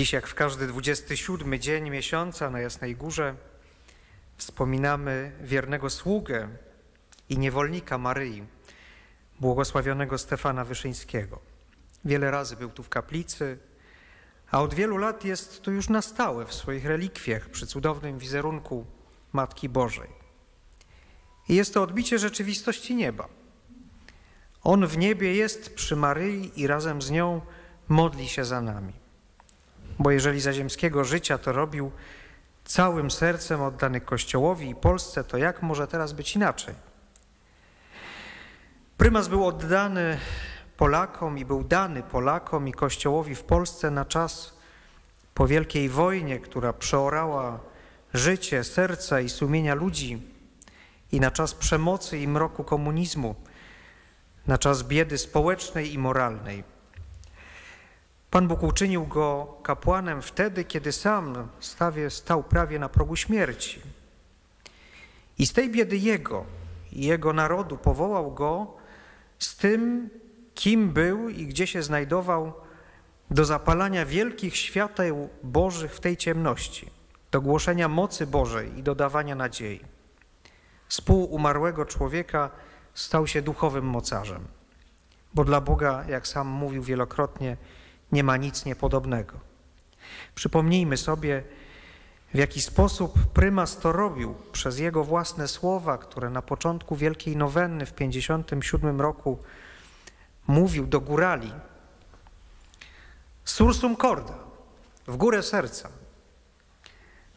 Dziś, jak w każdy 27 dzień miesiąca na Jasnej Górze, wspominamy wiernego sługę i niewolnika Maryi, błogosławionego Stefana Wyszyńskiego. Wiele razy był tu w kaplicy, a od wielu lat jest tu już na stałe w swoich relikwiach przy cudownym wizerunku Matki Bożej. I jest to odbicie rzeczywistości nieba. On w niebie jest przy Maryi i razem z nią modli się za nami. Bo jeżeli za ziemskiego życia to robił całym sercem oddany Kościołowi i Polsce, to jak może teraz być inaczej? Prymas był oddany Polakom i był dany Polakom i Kościołowi w Polsce na czas po wielkiej wojnie, która przeorała życie, serca i sumienia ludzi i na czas przemocy i mroku komunizmu, na czas biedy społecznej i moralnej. Pan Bóg uczynił go kapłanem wtedy, kiedy sam stawie, stał prawie na progu śmierci. I z tej biedy jego i jego narodu powołał go z tym, kim był i gdzie się znajdował, do zapalania wielkich świateł Bożych w tej ciemności, do głoszenia mocy Bożej i dodawania nadziei. Z umarłego człowieka stał się duchowym mocarzem, bo dla Boga, jak sam mówił wielokrotnie, nie ma nic niepodobnego. Przypomnijmy sobie, w jaki sposób prymas to robił przez jego własne słowa, które na początku Wielkiej Nowenny w 57 roku mówił do górali. Sursum corda, w górę serca.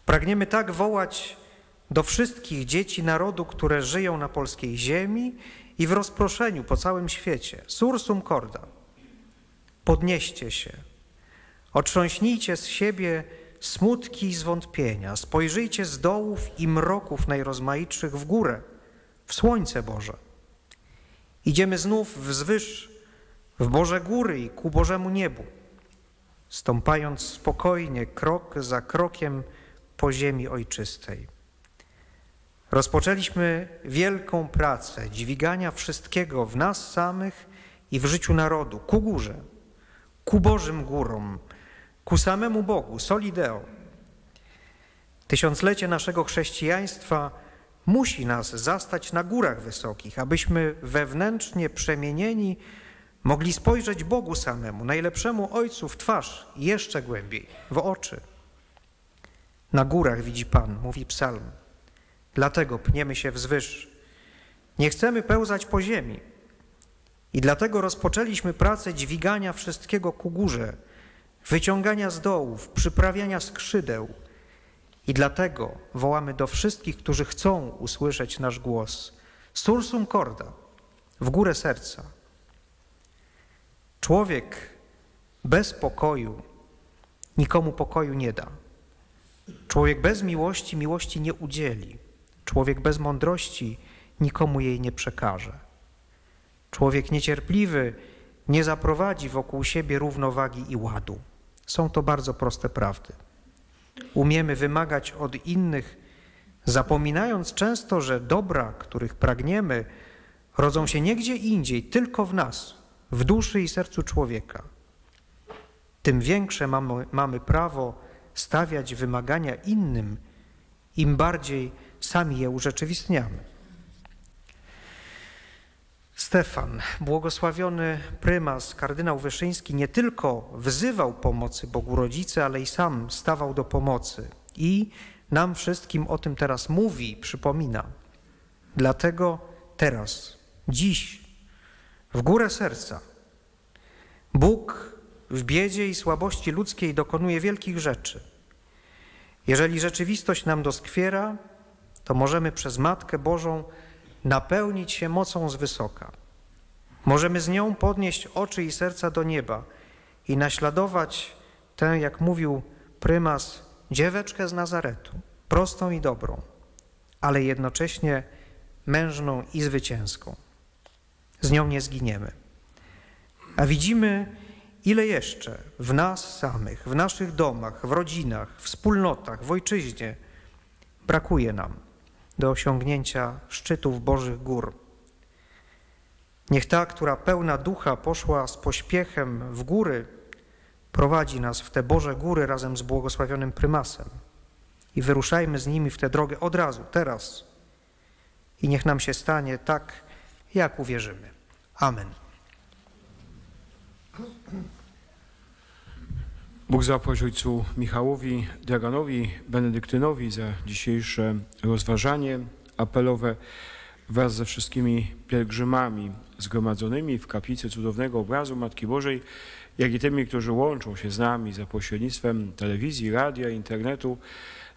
Pragniemy tak wołać do wszystkich dzieci narodu, które żyją na polskiej ziemi i w rozproszeniu po całym świecie. Sursum corda. Podnieście się. Otrząśnijcie z siebie smutki i zwątpienia. Spojrzyjcie z dołów i mroków najrozmaitszych w górę, w słońce Boże. Idziemy znów wzwyż, w Boże góry i ku Bożemu niebu, stąpając spokojnie, krok za krokiem po ziemi ojczystej. Rozpoczęliśmy wielką pracę dźwigania wszystkiego w nas samych i w życiu narodu, ku górze, ku Bożym górom, ku samemu Bogu, solideo. Tysiąclecie naszego chrześcijaństwa musi nas zastać na górach wysokich, abyśmy wewnętrznie przemienieni mogli spojrzeć Bogu samemu, najlepszemu Ojcu w twarz, jeszcze głębiej, w oczy. Na górach widzi Pan, mówi psalm. Dlatego pniemy się wzwyż. Nie chcemy pełzać po ziemi. I dlatego rozpoczęliśmy pracę dźwigania wszystkiego ku górze, wyciągania z dołów, przyprawiania skrzydeł. I dlatego wołamy do wszystkich, którzy chcą usłyszeć nasz głos. Sursum corda, w górę serca. Człowiek bez pokoju nikomu pokoju nie da. Człowiek bez miłości miłości nie udzieli. Człowiek bez mądrości nikomu jej nie przekaże. Człowiek niecierpliwy nie zaprowadzi wokół siebie równowagi i ładu. Są to bardzo proste prawdy. Umiemy wymagać od innych, zapominając często, że dobra, których pragniemy, rodzą się nie gdzie indziej, tylko w nas, w duszy i sercu człowieka. Tym większe mamy, mamy prawo stawiać wymagania innym, im bardziej sami je urzeczywistniamy. Stefan, błogosławiony prymas, kardynał Wyszyński, nie tylko wzywał pomocy Bogu Rodzicy, ale i sam stawał do pomocy i nam wszystkim o tym teraz mówi, przypomina. Dlatego teraz, dziś, w górę serca, Bóg w biedzie i słabości ludzkiej dokonuje wielkich rzeczy. Jeżeli rzeczywistość nam doskwiera, to możemy przez Matkę Bożą napełnić się mocą z wysoka. Możemy z nią podnieść oczy i serca do nieba i naśladować tę, jak mówił prymas, dzieweczkę z Nazaretu, prostą i dobrą, ale jednocześnie mężną i zwycięską. Z nią nie zginiemy. A widzimy, ile jeszcze w nas samych, w naszych domach, w rodzinach, wspólnotach, w ojczyźnie brakuje nam do osiągnięcia szczytów Bożych gór. Niech ta, która pełna ducha poszła z pośpiechem w góry, prowadzi nas w te Boże góry razem z błogosławionym prymasem. I wyruszajmy z nimi w tę drogę od razu, teraz. I niech nam się stanie tak, jak uwierzymy. Amen. Bóg zapłać ojcu Michałowi Draganowi Benedyktynowi za dzisiejsze rozważanie apelowe wraz ze wszystkimi pielgrzymami zgromadzonymi w kaplicy cudownego obrazu Matki Bożej, jak i tymi, którzy łączą się z nami za pośrednictwem telewizji, radia, internetu.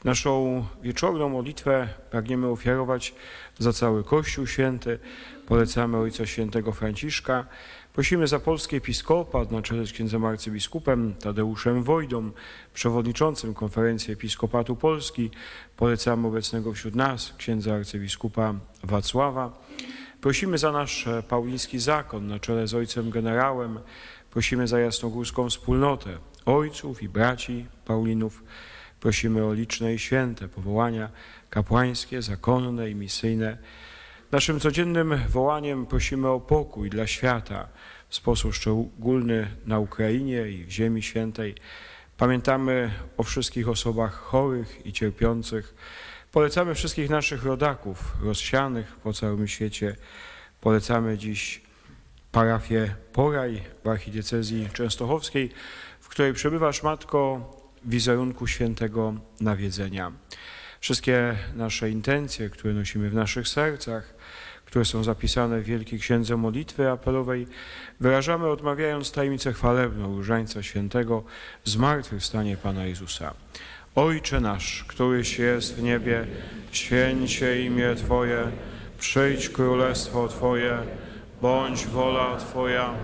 Naszą wieczorną modlitwę pragniemy ofiarować za cały Kościół Święty. Polecamy Ojca Świętego Franciszka. Prosimy za polski episkopat na czele z księdzem arcybiskupem Tadeuszem Wojdą, przewodniczącym Konferencji Episkopatu Polski. Polecamy obecnego wśród nas księdza arcybiskupa Wacława. Prosimy za nasz pauliński zakon na czele z ojcem generałem. Prosimy za jasnogórską wspólnotę ojców i braci Paulinów. Prosimy o liczne i święte powołania kapłańskie, zakonne i misyjne. Naszym codziennym wołaniem prosimy o pokój dla świata w sposób szczególny na Ukrainie i w Ziemi Świętej. Pamiętamy o wszystkich osobach chorych i cierpiących. Polecamy wszystkich naszych rodaków rozsianych po całym świecie. Polecamy dziś parafię Poraj w archidiecezji częstochowskiej, w której przebywasz Matko wizerunku świętego nawiedzenia. Wszystkie nasze intencje, które nosimy w naszych sercach, które są zapisane w Wielkiej Księdze Modlitwy Apelowej, wyrażamy odmawiając tajemnicę chwalebną Różańca Świętego zmartwychwstanie Pana Jezusa. Ojcze nasz, któryś jest w niebie, święć się imię Twoje, przyjdź królestwo Twoje, bądź wola Twoja,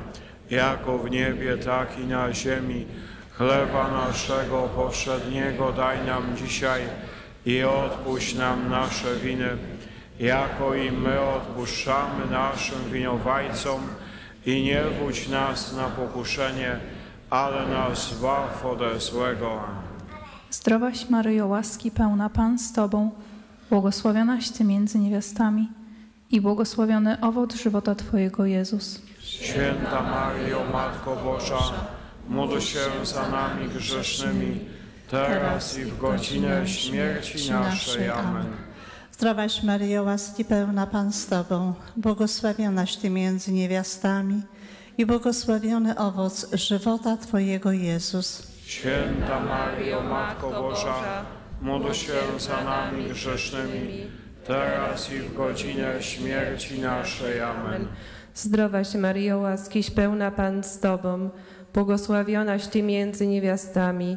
jako w niebie, tak i na ziemi. Chleba naszego powszedniego daj nam dzisiaj i odpuść nam nasze winy, jako i my odpuszczamy naszym winowajcom i nie wódź nas na pokuszenie, ale nas zbaw ode złego. Zdrowaś Maryjo, łaski pełna Pan z Tobą, błogosławionaś Ty między niewiastami i błogosławiony owoc żywota Twojego Jezus. Święta Maryjo, Matko Boża, módl się za nami grzesznymi, teraz i w godzinę śmierci naszej. Amen. Zdrowaś Maryjo, łaski pełna Pan z Tobą, błogosławionaś Ty między niewiastami i błogosławiony owoc żywota Twojego Jezus. Święta Maryjo, Matko Boża, módl się za nami grzesznymi, teraz i w godzinę śmierci naszej. Amen. Zdrowaś Maryjo, łaskiś pełna Pan z Tobą, błogosławionaś Ty między niewiastami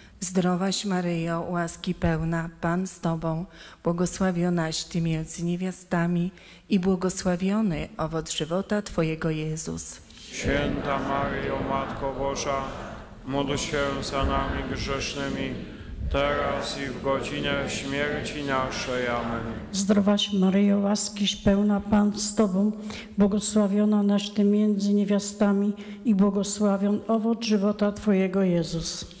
Zdrowaś Maryjo, łaski pełna, Pan z Tobą, błogosławionaś Ty między niewiastami i błogosławiony owoc żywota Twojego Jezus. Święta Maryjo, Matko Boża, módl się za nami grzesznymi, teraz i w godzinę śmierci naszej. Amen. Zdrowaś Maryjo, łaskiś pełna Pan z Tobą, błogosławiona naś Ty między niewiastami i błogosławion owoc żywota Twojego Jezus.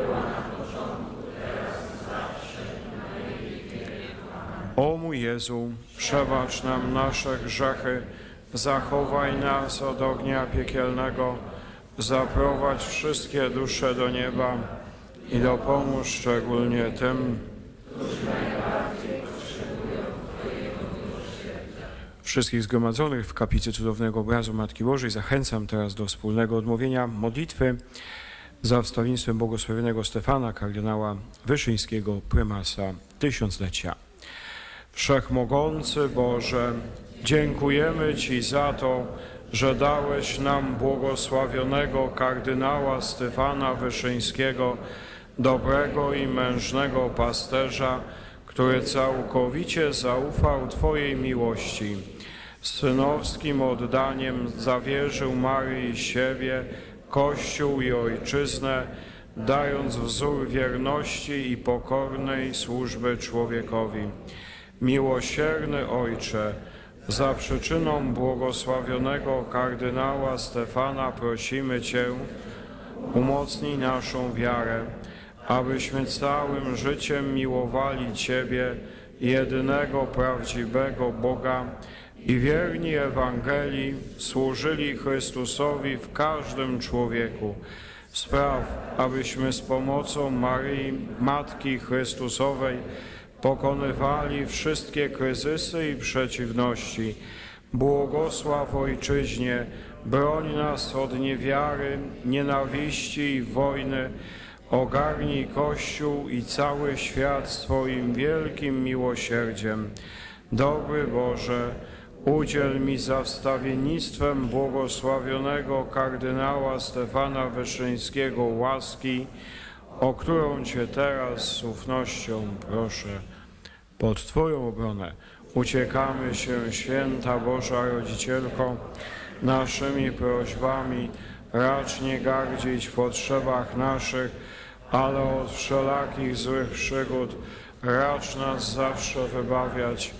O mój Jezu, przebacz nam nasze grzechy, zachowaj nas od ognia piekielnego, zaprowadź wszystkie dusze do nieba i dopomóż szczególnie tym, Wszystkich zgromadzonych w kaplicy cudownego obrazu Matki Bożej zachęcam teraz do wspólnego odmówienia modlitwy za wstawienstwem błogosławionego Stefana, kardynała Wyszyńskiego, prymasa tysiąclecia. Wszechmogący Boże, dziękujemy Ci za to, że dałeś nam błogosławionego kardynała Stefana Wyszyńskiego, dobrego i mężnego pasterza, który całkowicie zaufał Twojej miłości. Synowskim oddaniem zawierzył Maryi siebie, Kościół i Ojczyznę, dając wzór wierności i pokornej służby człowiekowi. Miłosierny Ojcze, za przyczyną błogosławionego kardynała Stefana prosimy Cię, umocnij naszą wiarę, abyśmy całym życiem miłowali Ciebie, jedynego prawdziwego Boga i wierni Ewangelii służyli Chrystusowi w każdym człowieku. Spraw, abyśmy z pomocą Maryi, Matki Chrystusowej, pokonywali wszystkie kryzysy i przeciwności. Błogosław Ojczyźnie, broń nas od niewiary, nienawiści i wojny, Ogarnij Kościół i cały świat swoim wielkim miłosierdziem. Dobry Boże, udziel mi za wstawiennictwem błogosławionego kardynała Stefana Wyszyńskiego łaski, o którą Cię teraz z ufnością proszę. Pod Twoją obronę uciekamy się, święta Boża Rodzicielko, naszymi prośbami, racz nie gardzić w potrzebach naszych, ale od wszelakich złych przygód racz nas zawsze wybawiać.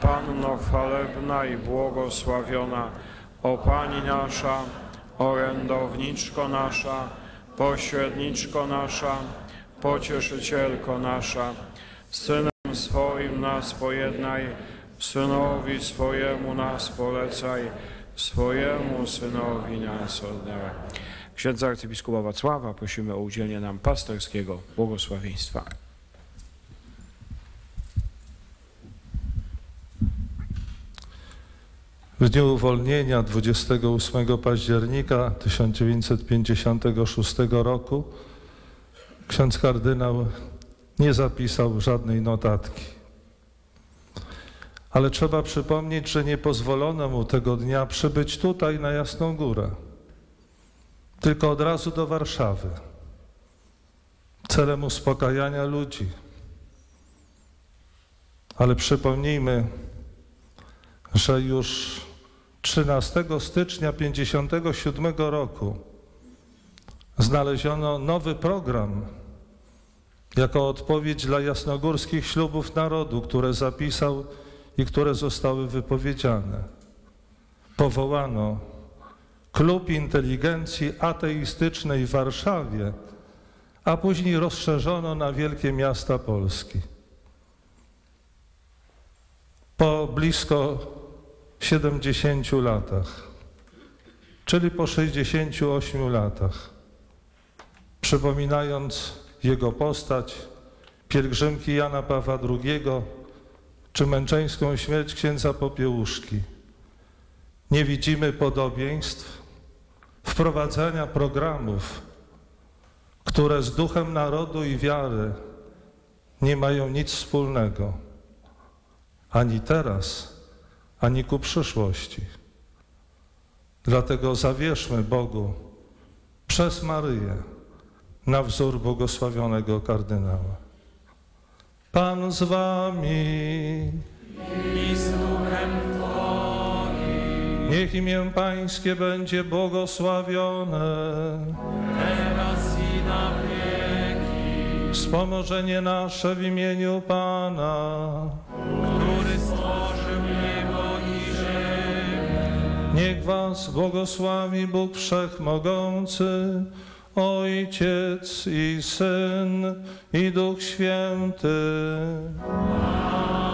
Panno chwalebna i błogosławiona, o Pani nasza, orędowniczko nasza, pośredniczko nasza, pocieszycielko nasza, Swoim nas pojednaj, Synowi swojemu nas polecaj, swojemu Synowi nas oddawaj. Księdza arcybiskupa Wacława prosimy o udzielenie nam pasterskiego błogosławieństwa. W dniu uwolnienia 28 października 1956 roku ksiądz kardynał nie zapisał żadnej notatki. Ale trzeba przypomnieć, że nie pozwolono mu tego dnia przybyć tutaj na Jasną Górę tylko od razu do Warszawy, celem uspokajania ludzi. Ale przypomnijmy, że już 13 stycznia 1957 roku znaleziono nowy program jako odpowiedź dla jasnogórskich ślubów narodu, które zapisał i które zostały wypowiedziane. Powołano Klub Inteligencji Ateistycznej w Warszawie, a później rozszerzono na wielkie miasta Polski. Po blisko 70 latach, czyli po 68 latach, przypominając jego postać, pielgrzymki Jana Pawła II czy męczeńską śmierć księdza Popiełuszki, nie widzimy podobieństw wprowadzania programów, które z duchem narodu i wiary nie mają nic wspólnego. ani teraz, ani ku przyszłości. Dlatego zawierzmy Bogu przez Maryję na wzór błogosławionego kardynała. Pan z wami. I z Niech imię Pańskie będzie błogosławione. teraz i na wieki, Wspomożenie nasze w imieniu Pana. który stworzył niebo i ziemię. Niech was błogosławi Bóg Wszechmogący, Ojciec i Syn i Duch Święty. Amen.